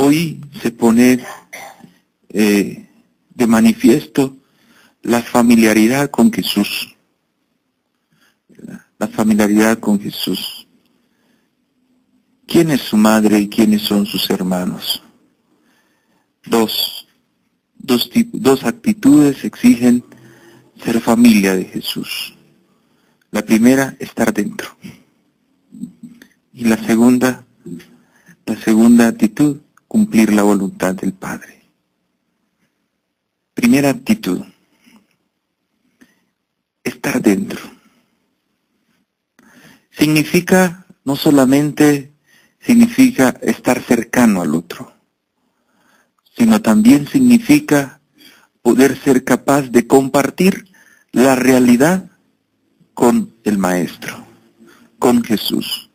hoy se pone eh, de manifiesto la familiaridad con Jesús. La familiaridad con Jesús. ¿Quién es su madre y quiénes son sus hermanos? Dos, dos, dos actitudes exigen ser familia de Jesús. La primera, estar dentro. Y la segunda, la segunda actitud, cumplir la voluntad del Padre. Primera actitud, estar dentro. Significa, no solamente significa estar cercano al otro, sino también significa poder ser capaz de compartir la realidad con el Maestro, con Jesús.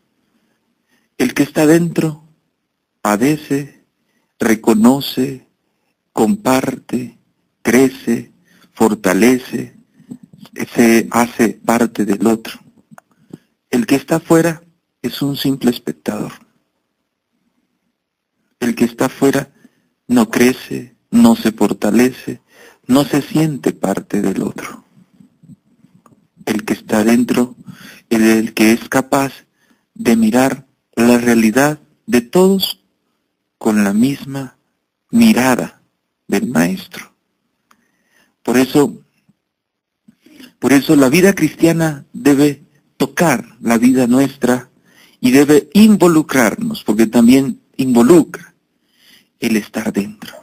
El que está dentro padece, reconoce, comparte, crece, fortalece, se hace parte del otro. El que está afuera es un simple espectador. El que está afuera no crece, no se fortalece, no se siente parte del otro. El que está dentro es el que es capaz de mirar la realidad de todos con la misma mirada del maestro. Por eso, por eso la vida cristiana debe tocar la vida nuestra y debe involucrarnos, porque también involucra el estar dentro.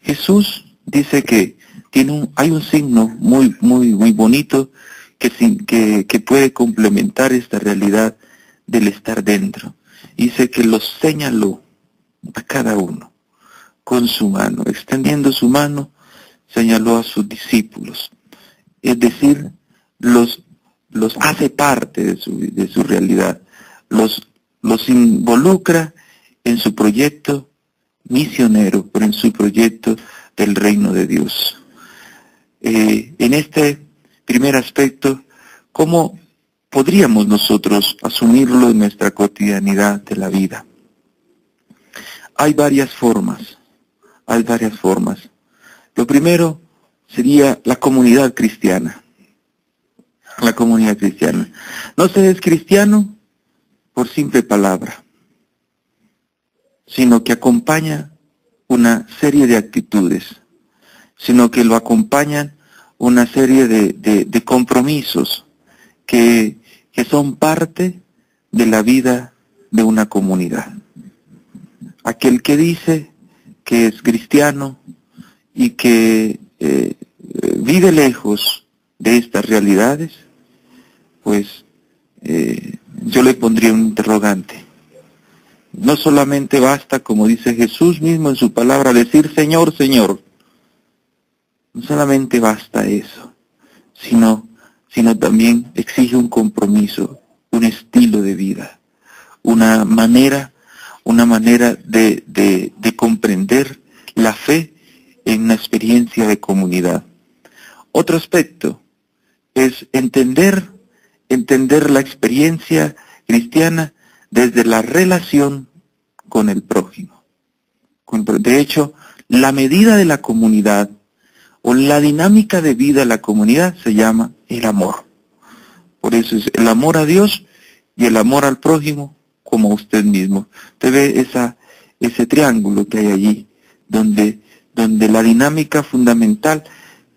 Jesús dice que tiene un, hay un signo muy, muy, muy bonito que, que, que puede complementar esta realidad del estar dentro. Dice que los señaló a cada uno con su mano, extendiendo su mano, señaló a sus discípulos. Es decir, los, los hace parte de su, de su realidad, los, los involucra en su proyecto misionero, pero en su proyecto del reino de Dios. Eh, en este primer aspecto, ¿cómo podríamos nosotros asumirlo en nuestra cotidianidad de la vida? Hay varias formas, hay varias formas. Lo primero sería la comunidad cristiana. La comunidad cristiana. No se es cristiano por simple palabra sino que acompaña una serie de actitudes, sino que lo acompañan una serie de, compromisos que, que son parte de la vida de una comunidad. Aquel que dice que es cristiano y que eh, vive lejos de estas realidades, pues eh, yo le pondría un interrogante. No solamente basta, como dice Jesús mismo en su palabra, decir Señor, Señor. No solamente basta eso, sino, sino también exige un compromiso, un estilo de vida, una manera, una manera de, de, de comprender la fe en una experiencia de comunidad. Otro aspecto es entender, entender la experiencia cristiana desde la relación con el prójimo. De hecho, la medida de la comunidad o la dinámica de vida de la comunidad se llama el amor. Por eso es el amor a Dios y el amor al prójimo como usted mismo. Usted ve esa, ese triángulo que hay allí, donde, donde la dinámica fundamental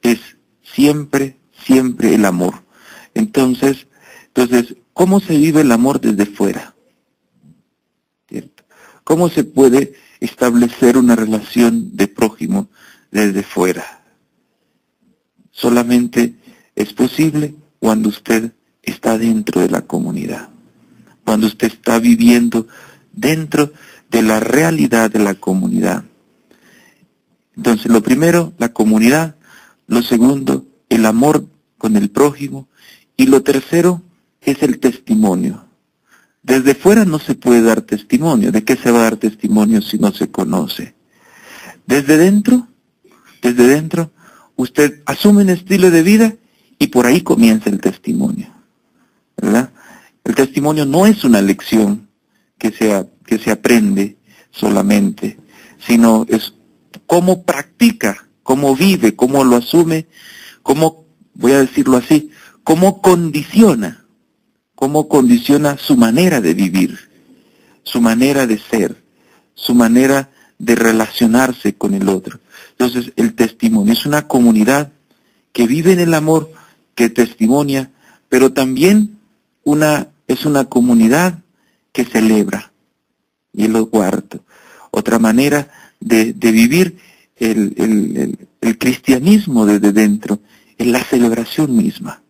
es siempre, siempre el amor. Entonces, entonces, ¿cómo se vive el amor desde fuera? ¿Cómo se puede establecer una relación de prójimo desde fuera? Solamente es posible cuando usted está dentro de la comunidad, cuando usted está viviendo dentro de la realidad de la comunidad. Entonces, lo primero, la comunidad, lo segundo, el amor con el prójimo, y lo tercero es el testimonio. Desde fuera no se puede dar testimonio. ¿De qué se va a dar testimonio si no se conoce? Desde dentro, desde dentro, usted asume un estilo de vida y por ahí comienza el testimonio. ¿Verdad? El testimonio no es una lección que, sea, que se aprende solamente, sino es cómo practica, cómo vive, cómo lo asume, cómo, voy a decirlo así, cómo condiciona, cómo condiciona su manera de vivir, su manera de ser, su manera de relacionarse con el otro. Entonces, el testimonio es una comunidad que vive en el amor, que testimonia, pero también una, es una comunidad que celebra. Y lo cuarto, otra manera de, vivir el, el, cristianismo desde dentro, es la celebración misma,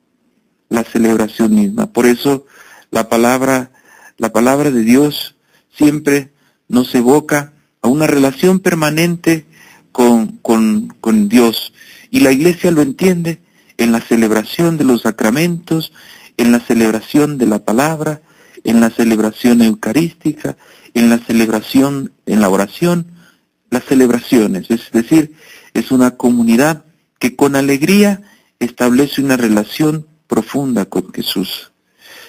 la celebración misma. Por eso la palabra, la palabra de Dios siempre nos evoca a una relación permanente con, con, con Dios. Y la iglesia lo entiende en la celebración de los sacramentos, en la celebración de la palabra, en la celebración eucarística, en la celebración, en la oración, las celebraciones, es decir, es una comunidad que con alegría establece una relación profunda con Jesús.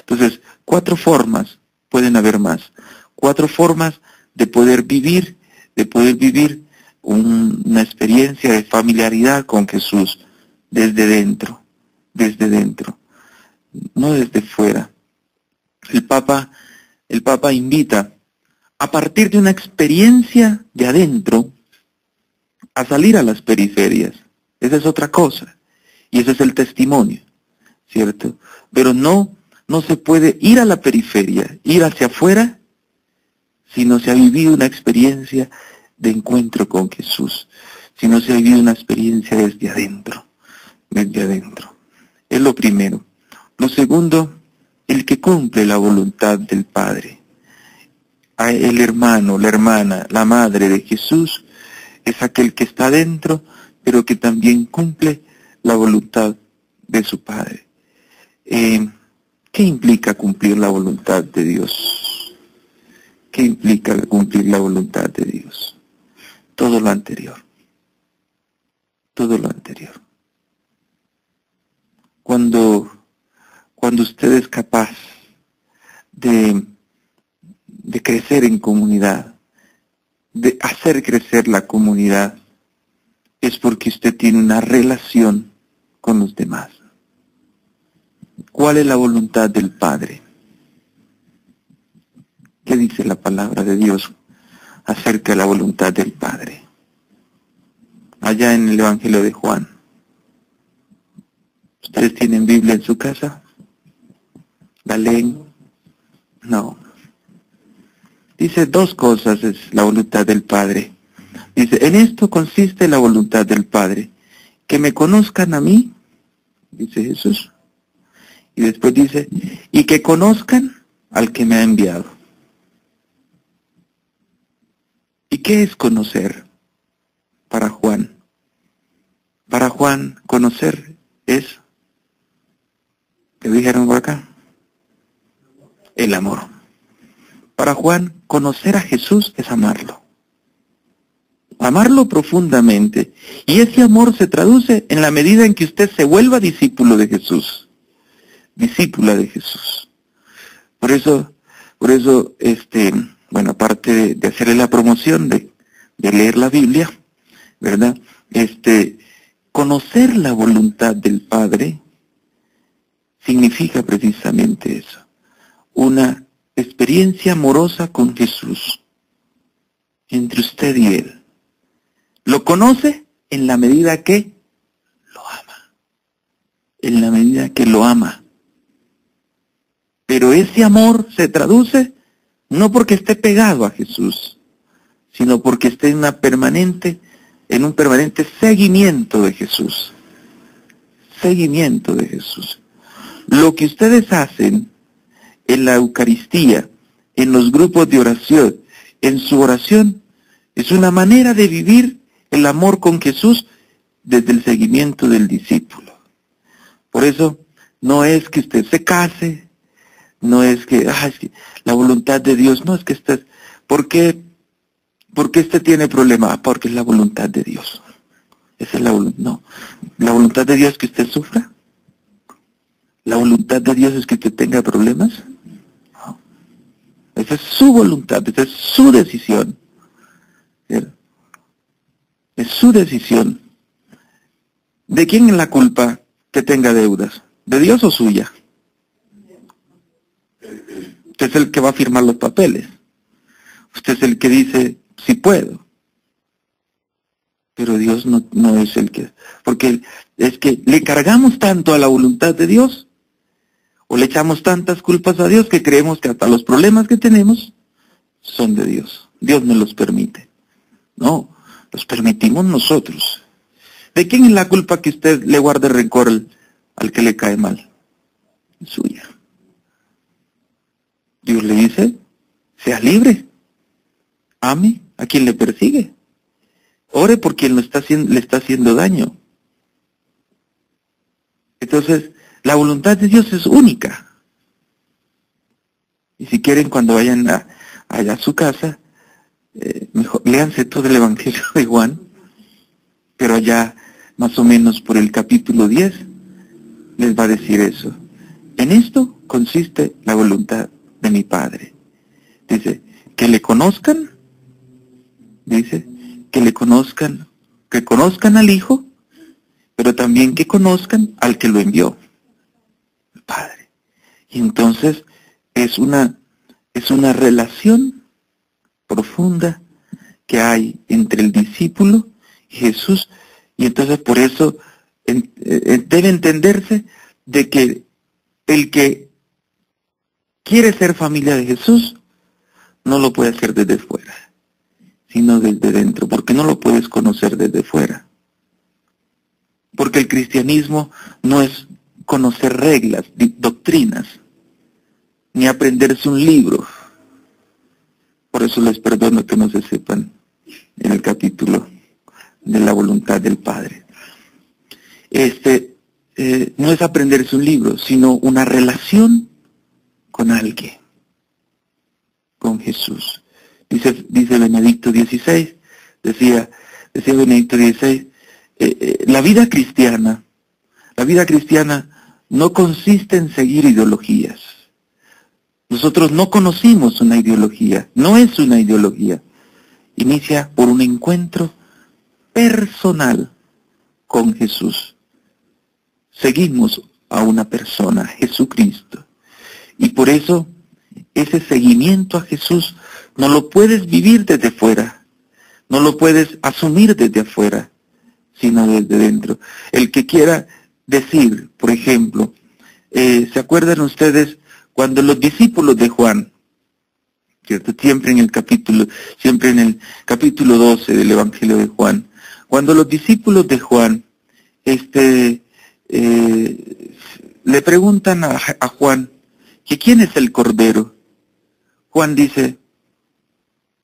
Entonces, cuatro formas, pueden haber más, cuatro formas de poder vivir, de poder vivir una experiencia de familiaridad con Jesús desde dentro, desde dentro, no desde fuera. El Papa, el Papa invita a partir de una experiencia de adentro a salir a las periferias. Esa es otra cosa. Y ese es el testimonio, ¿cierto? Pero no, no se puede ir a la periferia, ir hacia afuera, si no se ha vivido una experiencia de encuentro con Jesús, si no se ha vivido una experiencia desde adentro, desde adentro. Es lo primero. Lo segundo, el que cumple la voluntad del Padre. El hermano, la hermana, la madre de Jesús es aquel que está dentro, pero que también cumple la voluntad de su Padre. Eh, ¿Qué implica cumplir la voluntad de Dios? ¿Qué implica cumplir la voluntad de Dios? Todo lo anterior. Todo lo anterior. Cuando cuando usted es capaz de, de crecer en comunidad, de hacer crecer la comunidad, es porque usted tiene una relación con los demás. ¿Cuál es la voluntad del Padre? ¿Qué dice la palabra de Dios acerca de la voluntad del Padre? Allá en el Evangelio de Juan. ¿Ustedes tienen Biblia en su casa? La ley, no. Dice dos cosas es la voluntad del Padre. Dice, en esto consiste la voluntad del Padre, que me conozcan a mí, dice Jesús. Y después dice, y que conozcan al que me ha enviado. ¿Y qué es conocer para Juan? Para Juan, conocer es, ¿qué dijeron por acá? El amor. Para Juan, conocer a Jesús es amarlo. Amarlo profundamente. Y ese amor se traduce en la medida en que usted se vuelva discípulo de Jesús. Discípula de Jesús. Por eso, por eso, este, bueno, aparte de, hacerle la promoción de, de leer la Biblia, ¿verdad? Este, conocer la voluntad del Padre significa precisamente eso una experiencia amorosa con Jesús entre usted y Él. Lo conoce en la medida que lo ama. En la medida que lo ama. Pero ese amor se traduce no porque esté pegado a Jesús, sino porque esté en una permanente, en un permanente seguimiento de Jesús. Seguimiento de Jesús. Lo que ustedes hacen en la Eucaristía, en los grupos de oración, en su oración, es una manera de vivir el amor con Jesús desde el seguimiento del discípulo. Por eso, no es que usted se case, no es que, ah, es que la voluntad de Dios, no es que usted, ¿por qué, ¿por qué usted tiene problema? Ah, porque es la voluntad de Dios. Esa es la voluntad, no. La voluntad de Dios es que usted sufra. La voluntad de Dios es que usted tenga problemas. Esa es su voluntad, esa es su decisión. su decisión. ¿De quién es la culpa que tenga deudas? ¿De Dios o suya? Usted es el que va a firmar los papeles. Usted es el que dice, si puedo. Pero Dios no es el que... Porque es que le cargamos tanto a la voluntad de Dios, o le echamos tantas culpas a Dios que creemos que hasta los problemas que tenemos son de Dios. Dios nos los permite. No, los permitimos nosotros. ¿De quién es la culpa que usted le guarde rencor al, que le cae mal? Suya. Dios le dice, sea libre. Ame a quien le persigue. Ore por quien lo está le está haciendo daño. Entonces, la voluntad de Dios es única. Y si quieren, cuando vayan a, allá a su casa, eh, mejor, léanse todo el Evangelio de Juan, pero allá más o menos por el capítulo 10 les va a decir eso. En esto consiste la voluntad de mi Padre. Dice, que le conozcan, dice, que le conozcan, que conozcan al Hijo, pero también que conozcan al que lo envió. Y entonces es una, es una relación profunda que hay entre el discípulo y Jesús. Y entonces por eso eh, debe entenderse de que el que quiere ser familia de Jesús no lo puede hacer desde fuera, sino desde dentro, porque no lo puedes conocer desde fuera. Porque el cristianismo no es conocer reglas, doctrinas, ni aprenderse un libro por eso les perdono que no se sepan en el capítulo de la voluntad del Padre. Este eh, no es aprenderse un libro, sino una relación con alguien, con Jesús. Dice, Benedicto XVI, decía, decía Benedicto XVI, eh, eh, la vida cristiana, la vida cristiana no consiste en seguir ideologías, nosotros no conocimos una ideología, no es una ideología. Inicia por un encuentro personal con Jesús. Seguimos a una persona, Jesucristo. Y por eso ese seguimiento a Jesús no lo puedes vivir desde fuera, no lo puedes asumir desde afuera, sino desde dentro. El que quiera decir, por ejemplo, eh, ¿se acuerdan ustedes cuando los discípulos de Juan, ¿cierto? Siempre en el capítulo, siempre en el capítulo 12 del Evangelio de Juan, cuando los discípulos de Juan, este, eh, le preguntan a, a Juan, que quién es el Cordero, Juan dice,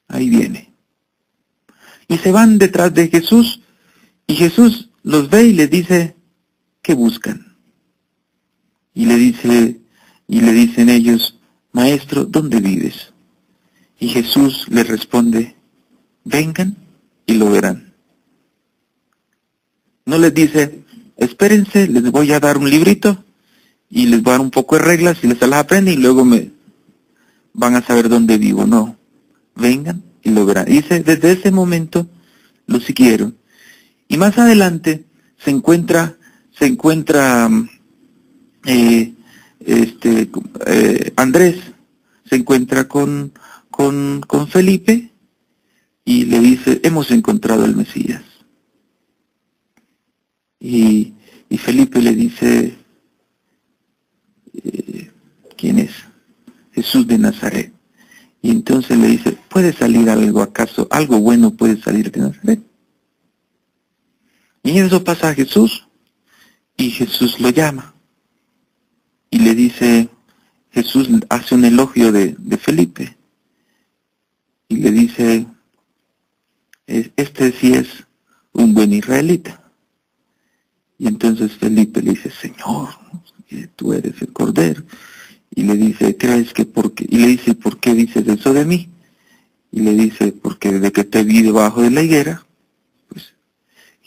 ahí viene. Y se van detrás de Jesús, y Jesús los ve y les dice, ¿qué buscan? Y le dice, y le dicen ellos, Maestro, ¿dónde vives? Y Jesús les responde, vengan y lo verán. No les dice, espérense, les voy a dar un librito y les voy a dar un poco de reglas y les las aprenden y luego me van a saber dónde vivo. No, vengan y lo verán. Dice, desde ese momento lo siguieron. Y más adelante se encuentra, se encuentra eh, este, eh, Andrés se encuentra con, con, con Felipe y le dice, hemos encontrado al Mesías. Y, y Felipe le dice, eh, ¿quién es? Jesús de Nazaret. Y entonces le dice, ¿puede salir algo acaso? ¿Algo bueno puede salir de Nazaret? Y eso pasa a Jesús y Jesús lo llama y le dice, Jesús hace un elogio de, Felipe y le dice, este sí es un buen israelita. Y entonces Felipe le dice, Señor, tú eres el Cordero. Y le dice, ¿crees que por qué? Y le dice, ¿por qué dices eso de mí? Y le dice, porque desde que te vi debajo de la higuera, pues,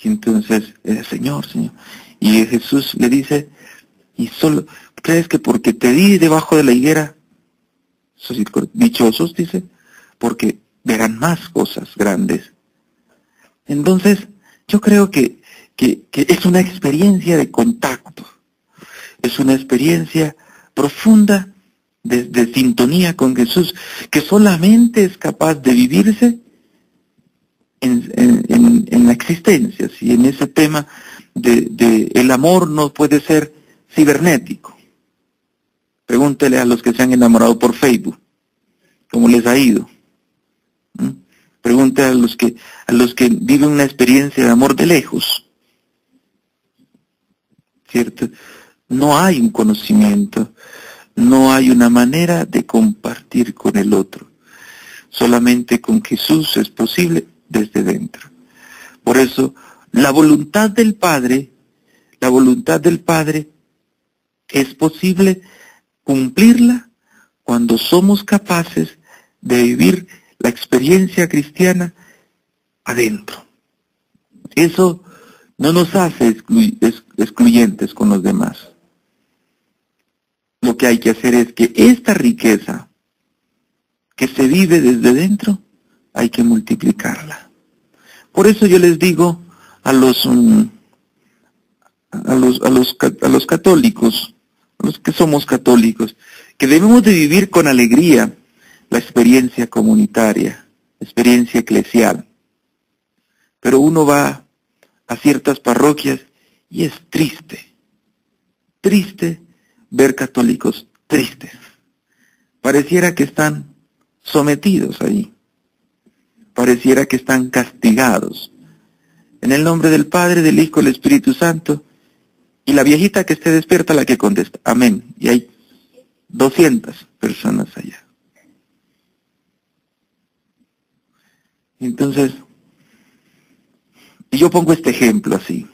y entonces, eh, Señor, Señor. Y Jesús le dice, y solo, ¿crees que porque te di debajo de la higuera, dichosos, dice, porque verán más cosas grandes? Entonces, yo creo que, que, es una experiencia de contacto, es una experiencia profunda de, sintonía con Jesús, que solamente es capaz de vivirse en, en, la existencia, si en ese tema de, de, el amor no puede ser cibernético. Pregúntele a los que se han enamorado por Facebook, cómo les ha ido. ¿Mm? Pregúntele a los que a los que viven una experiencia de amor de lejos. ¿Cierto? No hay un conocimiento, no hay una manera de compartir con el otro. Solamente con Jesús es posible desde dentro. Por eso, la voluntad del Padre, la voluntad del Padre es posible cumplirla cuando somos capaces de vivir la experiencia cristiana adentro. Eso no nos hace excluyentes con los demás lo que hay que hacer es que esta riqueza que se vive desde dentro, hay que multiplicarla. Por eso yo les digo a los, mm, a los, a los, a los católicos, los que somos católicos, que debemos de vivir con alegría la experiencia comunitaria, experiencia eclesial. Pero uno va a ciertas parroquias y es triste, triste ver católicos tristes. Pareciera que están sometidos ahí. Pareciera que están castigados. En el nombre del Padre, del Hijo, del Espíritu Santo. Y la viejita que esté despierta la que contesta. Amén. Y hay 200 personas allá. Entonces, yo pongo este ejemplo así.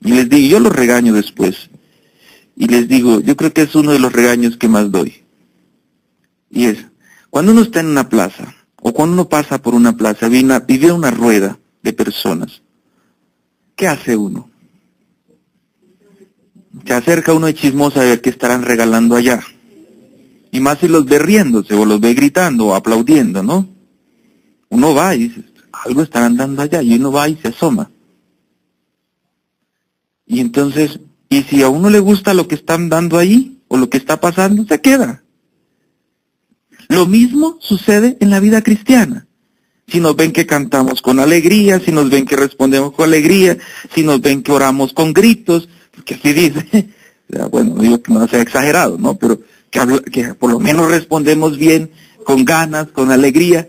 Y les digo, yo lo regaño después. Y les digo, yo creo que es uno de los regaños que más doy. Y es, cuando uno está en una plaza, o cuando uno pasa por una plaza y ve una rueda de personas, ¿qué hace uno? Se acerca uno de chismosa a ver qué estarán regalando allá. Y más si los ve riéndose, o los ve gritando, o aplaudiendo, ¿no? Uno va y dice, algo estarán dando allá, y uno va y se asoma. Y entonces y si a uno le gusta lo que están dando ahí o lo que está pasando, se queda. Lo mismo sucede en la vida cristiana. Si nos ven que cantamos con alegría, si nos ven que respondemos con alegría, si nos ven que oramos con gritos, que así dice, bueno, digo que no sea exagerado, ¿no? Pero que, que por lo menos respondemos bien, con ganas, con alegría.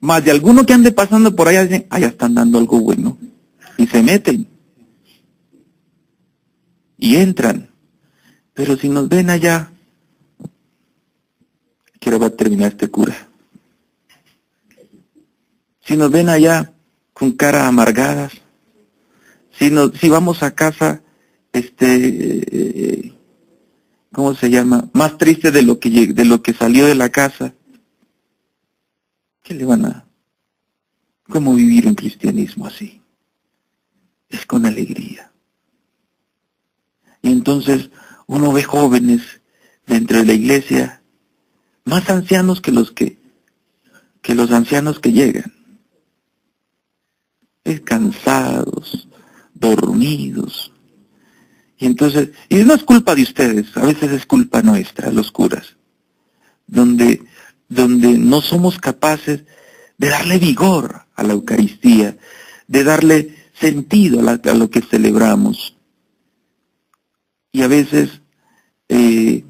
Más de alguno que ande pasando por allá dicen, ya están dando algo bueno. Y se meten y entran. Pero si nos ven allá, quiero va a terminar este cura. Si nos ven allá con cara amargadas, si, nos, si vamos a casa, este, ¿cómo se llama? Más triste de lo que de lo que salió de la casa. ¿Qué le van a? ¿Cómo vivir un cristianismo así? Es con alegría. Y entonces uno ve jóvenes dentro de la iglesia, más ancianos que los que, que los ancianos que llegan. Es cansados, dormidos. Y entonces, y no es culpa de ustedes, a veces es culpa nuestra, los curas, donde, donde no somos capaces de darle vigor a la Eucaristía, de darle sentido a, a lo que celebramos. Y a veces eh,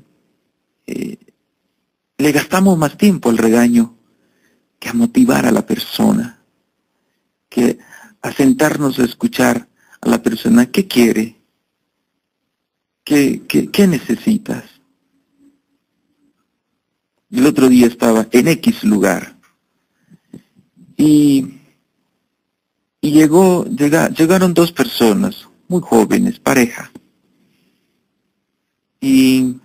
eh, le gastamos más tiempo al regaño que a motivar a la persona, que a sentarnos a escuchar a la persona qué quiere, qué, qué, necesitas. El otro día estaba en X lugar y, y llegó, llegaron dos personas muy jóvenes, pareja y,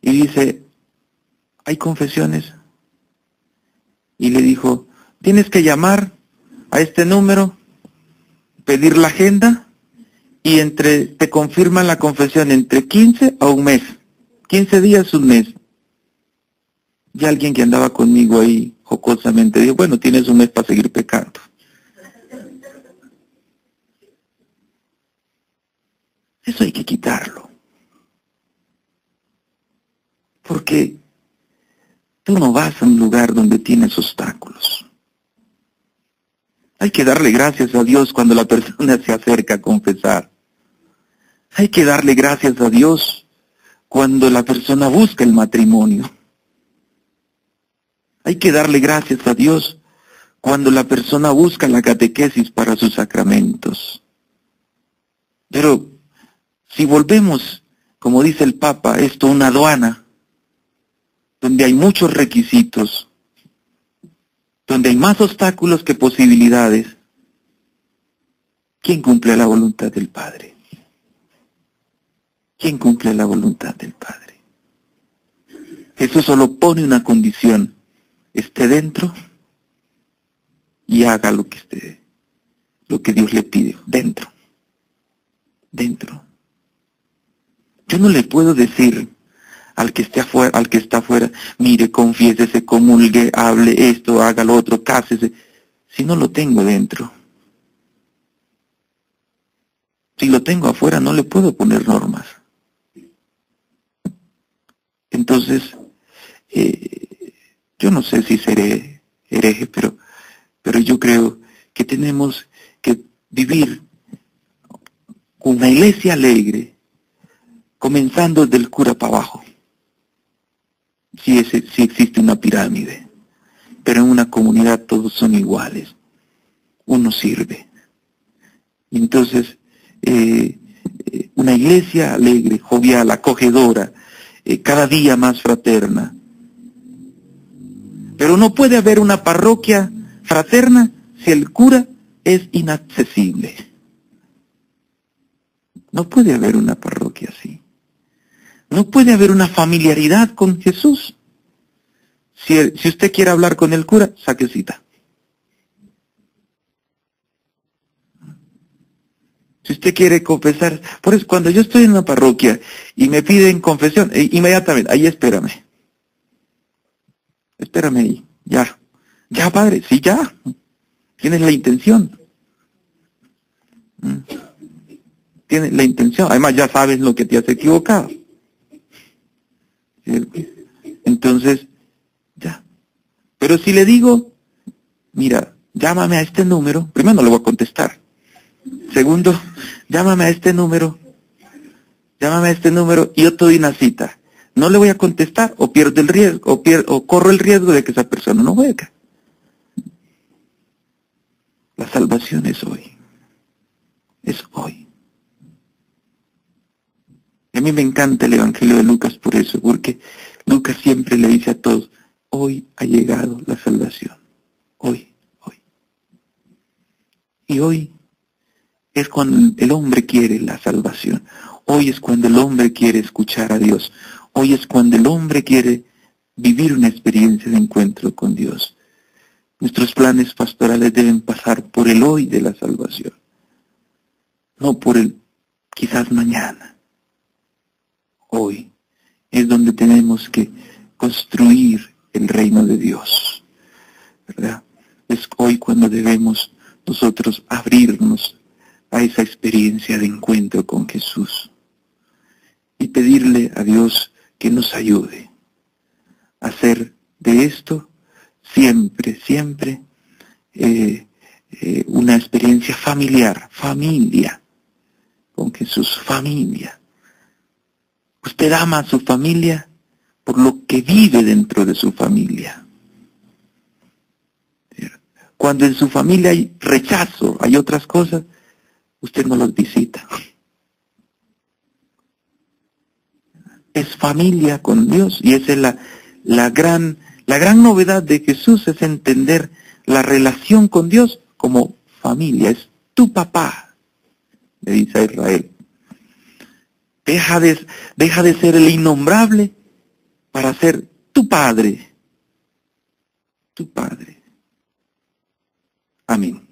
dice, ¿hay confesiones? Y le dijo, tienes que llamar a este número, pedir la agenda y entre te confirman la confesión entre 15 a un mes. 15 días, un mes. Y alguien que andaba conmigo ahí jocosamente dijo, bueno, tienes un mes para seguir pecando. Eso hay que quitarlo. Porque tú no vas a un lugar donde tienes obstáculos. Hay que darle gracias a Dios cuando la persona se acerca a confesar. Hay que darle gracias a Dios cuando la persona busca el matrimonio. Hay que darle gracias a Dios cuando la persona busca la catequesis para sus sacramentos. Pero si volvemos, como dice el Papa, esto una aduana, donde hay muchos requisitos, donde hay más obstáculos que posibilidades, ¿quién cumple la voluntad del Padre? ¿Quién cumple la voluntad del Padre? Jesús solo pone una condición, esté dentro y haga lo que esté, lo que Dios le pide, dentro, dentro. Yo no le puedo decir al que esté afuera, al que está afuera, mire, confiésese, comulgue, hable esto, haga lo otro, cásese, si no lo tengo dentro. Si lo tengo afuera, no le puedo poner normas. Entonces, eh, yo no sé si seré hereje, pero, pero yo creo que tenemos que vivir una iglesia alegre, comenzando del cura para abajo. Si, si existe una pirámide, pero en una comunidad todos son iguales. Uno sirve. Entonces, eh, eh, una iglesia alegre, jovial, acogedora, eh, cada día más fraterna. Pero no puede haber una parroquia fraterna si el cura es inaccesible. No puede haber una parroquia así. No puede haber una familiaridad con Jesús. Si, si usted quiere hablar con el cura, saque cita. Si usted quiere confesar, por eso cuando yo estoy en una parroquia y me piden confesión, e, inmediatamente, ahí espérame. Espérame ahí, ya. Ya, padre, sí, ya. Tienes la intención. Mm. Tienes la intención. Además, ya sabes lo que te has equivocado. Entonces, ya. Pero si le digo, mira, llámame a este número, primero no le voy a contestar. Segundo, llámame a este número, llámame a este número y yo te doy una cita. No le voy a contestar o pierdo el riesgo, o, o corro el riesgo de que esa persona no venga. La salvación es hoy. Es hoy. a mí me encanta el Evangelio de Lucas por eso, porque Lucas siempre le dice a todos, hoy ha llegado la salvación. Hoy, hoy. Y hoy es cuando el hombre quiere la salvación. Hoy es cuando el hombre quiere escuchar a Dios. Hoy es cuando el hombre quiere vivir una experiencia de encuentro con Dios. Nuestros planes pastorales deben pasar por el hoy de la salvación, no por el quizás mañana. Hoy es donde tenemos que construir el reino de Dios. ¿verdad? Es hoy cuando debemos nosotros abrirnos a esa experiencia de encuentro con Jesús y pedirle a Dios que nos ayude a hacer de esto siempre, siempre eh, eh, una experiencia familiar, familia, con Jesús, familia. Usted ama a su familia por lo que vive dentro de su familia. Cuando en su familia hay rechazo, hay otras cosas, usted no los visita. Es familia con Dios y esa es la, la, gran, la gran novedad de Jesús, es entender la relación con Dios como familia, es tu papá, le dice a Israel. Deja de, deja de ser el innombrable para ser tu padre, tu padre. Amén.